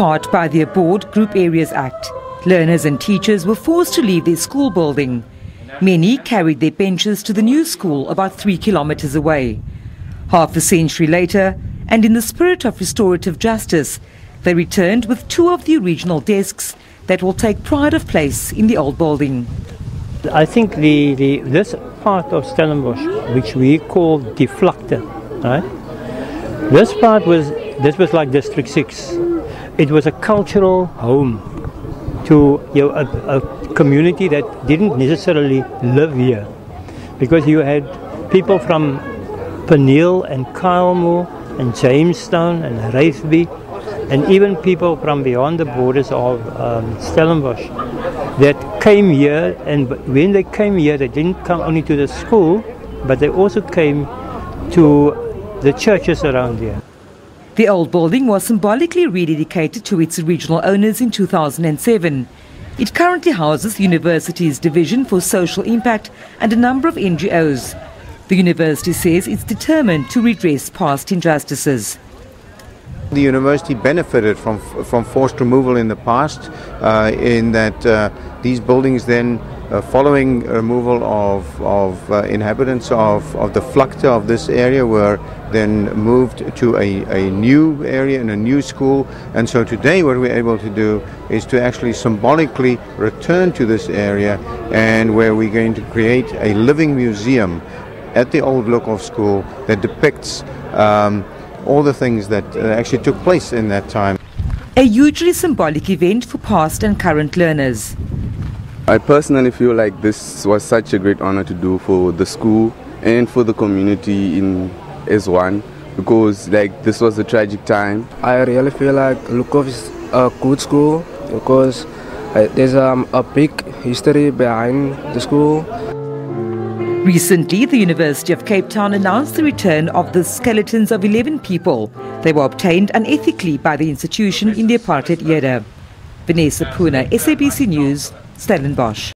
part by the Aboard Group Areas Act, learners and teachers were forced to leave their school building. Many carried their benches to the new school about three kilometers away. Half a century later, and in the spirit of restorative justice, they returned with two of the original desks that will take pride of place in the old building. I think the, the this part of Stellenbosch, which we call die Vlakte, right? This part was this was like District Six. It was a cultural home to you know, a, a community that didn't necessarily live here, because you had people from Peniel and Kylemore and Jamestown and Raithby, and even people from beyond the borders of um, Stellenbosch that came here. And when they came here, they didn't come only to the school, but they also came to the churches around here. The old building was symbolically rededicated to its original owners in 2007. It currently houses the university's Division for Social Impact and a number of NGOs. The university says it's determined to redress past injustices. The university benefited from from forced removal in the past, uh, in that uh, these buildings then, uh, following removal of, of uh, inhabitants of, of the Vlakte of this area, were then moved to a, a new area in a new school. And so today, what we're able to do is to actually symbolically return to this area, and where we're going to create a living museum at the old Lückhoff school that depicts. Um, all the things that uh, actually took place in that time. A hugely symbolic event for past and current learners. I personally feel like this was such a great honor to do for the school and for the community in S1 because like this was a tragic time. I really feel like Lückhoff is a good school because uh, there's um, a big history behind the school. Recently, the University of Cape Town announced the return of the skeletons of 11 people. They were obtained unethically by the institution in the apartheid era. Vanessa Puna, SABC News, Stellenbosch.